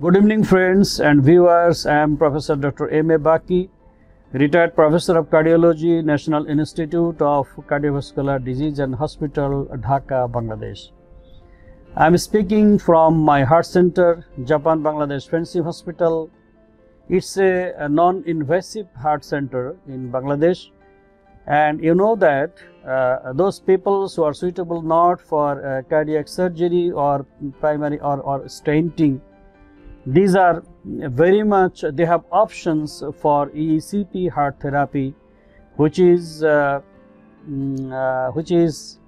Good evening, friends and viewers. I am Professor Dr. M. A. Baqui, retired professor of cardiology, National Institute of Cardiovascular Disease and Hospital, Dhaka, Bangladesh. I am speaking from my heart center, Japan Bangladesh Friendship Hospital. It's a, a non invasive heart center in Bangladesh and you know that uh, those people who are suitable not for uh, cardiac surgery or primary or, or stenting these are very much they have options for ECP heart therapy which is uh, mm, uh, which is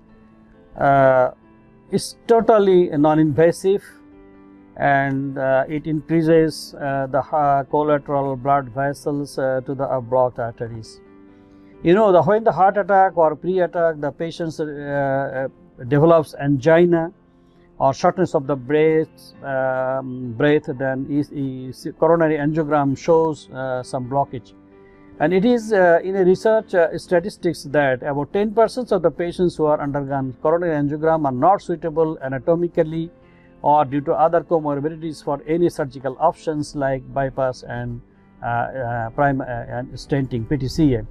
uh, is totally non-invasive and uh, it increases the collateral blood vessels to the blocked arteries. You know the when the heart attack or pre-attack the patient uh, uh, develops angina or shortness of the breath um, breath then is, is coronary angiogram shows uh, some blockage. And it is uh, in a research uh, statistics that about 10 percent of the patients who are undergone coronary angiogram are not suitable anatomically or due to other comorbidities for any surgical options like bypass and uh, prime and stenting PTCA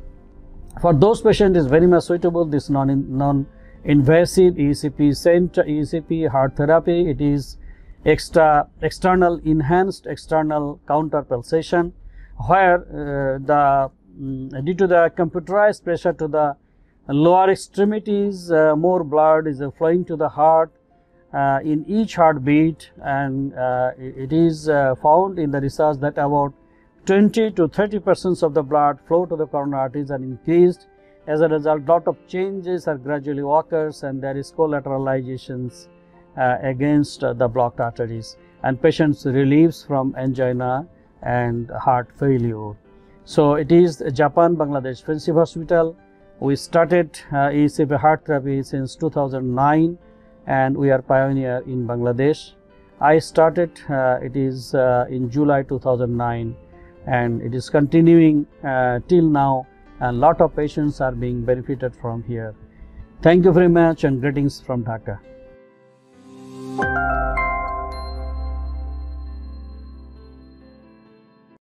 for those patients is very much suitable this non non invasive ECP center ECP heart therapy it is extra external enhanced external counter pulsation where uh, the um, due to the computerized pressure to the lower extremities uh, more blood is flowing to the heart uh, in each heartbeat and uh, it is uh, found in the research that about 20 to 30 percent of the blood flow to the coronary arteries are increased. As a result, lot of changes are gradually occurs and there is collateralizations uh, against uh, the blocked arteries and patients relieves from angina and heart failure. So it is Japan Bangladesh Friendship Hospital. We started uh, ECP heart therapy since 2009 and we are pioneer in Bangladesh. I started uh, it is uh, in July 2009 and it is continuing uh, till now and lot of patients are being benefited from here. Thank you very much and greetings from Dhaka.